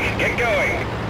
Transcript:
Get going.